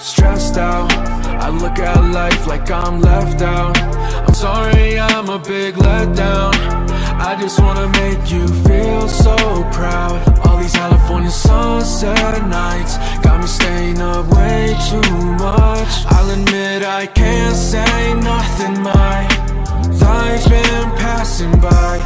stressed out. I look at life like I'm left out. I'm sorry I'm a big letdown. I just wanna make you feel so proud. All these California sunset nights Got me staying up way too much. I'll admit I can't say nothing. My life's been passing by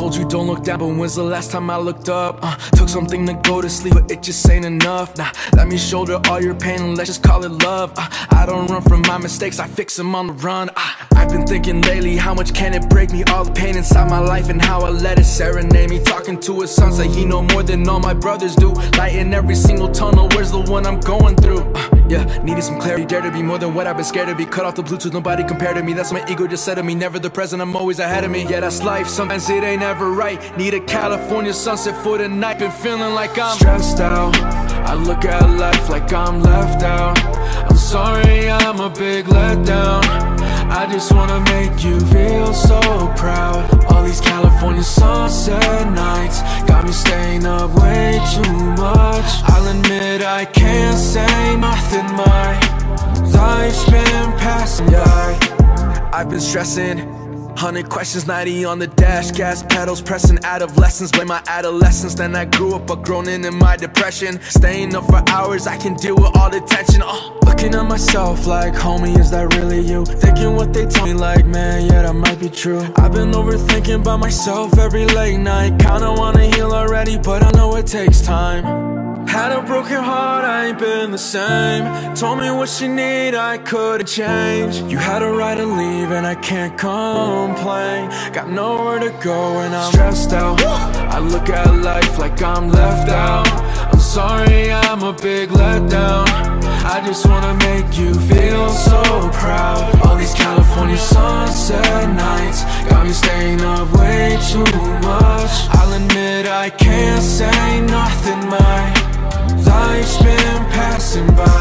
told you don't look down, but when's the last time I looked up? Uh, took something to go to sleep, but it just ain't enough. Nah, let me shoulder all your pain and let's just call it love. Uh, I don't run from my mistakes, I fix them on the run. Uh, I've been thinking lately, how much can it break me? All the pain inside my life and how I let it serenade me. Talking to his son, say he know more than all my brothers do. Lighting every single tunnel, where's the one I'm going through? Uh, yeah, needed some clarity, dare to be more than what I've been scared to be. Cut off the Bluetooth, nobody compared to me. That's my ego just said to me. Never the present, I'm always ahead of me. Yeah, that's life, sometimes it ain't ever right. Need a California sunset for the night. Been feeling like I'm stressed out. I look at life like I'm left out. I'm sorry, I'm a big letdown. I just wanna make you feel so proud. All these California sunset nights got me staying up way too much. I'll admit I can't say nothing. My life's been passing by. I've been stressing. Hundred questions, 90 on the dash. Gas pedals pressing out of lessons. Blame my adolescence. Then I grew up, but groaning in my depression. Staying up for hours, I can deal with all the tension. Oh. Looking at myself like, homie, is that really you? Thinking what they tell me like, man, yeah, that might be true. I've been overthinking by myself every late night. Kinda wanna heal already, but I know it takes time had a broken heart, I ain't been the same. Told me what you need, I couldn't change You had a right to leave and I can't complain. Got nowhere to go and I'm stressed out. I look at life like I'm left out. I'm sorry, I'm a big letdown. I just wanna make you feel so proud. All these California sunset nights Got me staying up way too much. I'll admit I can't say passing by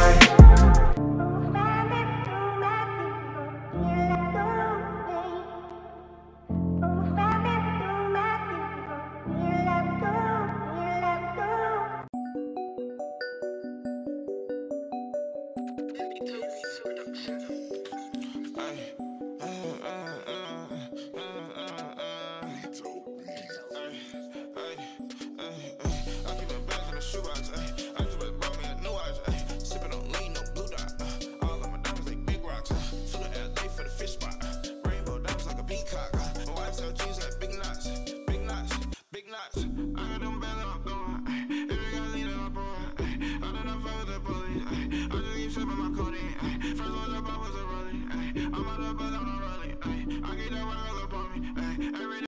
shots. I got them bells on throwing. Every got lean on my. I don't know fuck with the police. I just keep sipping my codeine.